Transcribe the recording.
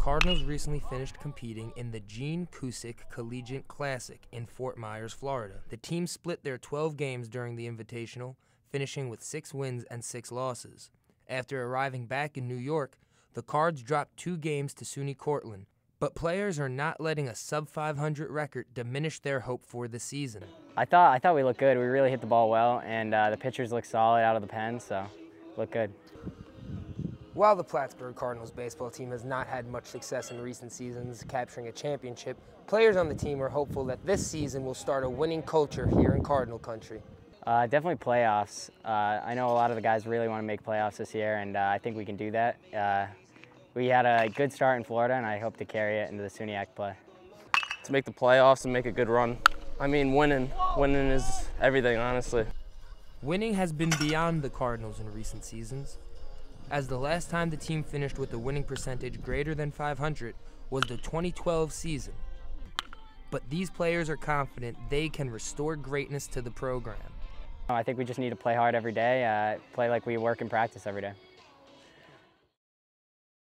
Cardinals recently finished competing in the Gene Cusic Collegiate Classic in Fort Myers, Florida. The team split their 12 games during the Invitational, finishing with six wins and six losses. After arriving back in New York, the Cards dropped two games to SUNY Cortland, but players are not letting a sub 500 record diminish their hope for the season. I thought I thought we looked good. We really hit the ball well, and uh, the pitchers looked solid out of the pen, so look good. While the Plattsburgh Cardinals baseball team has not had much success in recent seasons capturing a championship, players on the team are hopeful that this season will start a winning culture here in Cardinal country. Uh, definitely playoffs. Uh, I know a lot of the guys really want to make playoffs this year, and uh, I think we can do that. Uh, we had a good start in Florida, and I hope to carry it into the SUNYAC play. To make the playoffs and make a good run. I mean, winning. Winning is everything, honestly. Winning has been beyond the Cardinals in recent seasons, as the last time the team finished with a winning percentage greater than 500 was the 2012 season. But these players are confident they can restore greatness to the program. I think we just need to play hard every day, uh, play like we work in practice every day.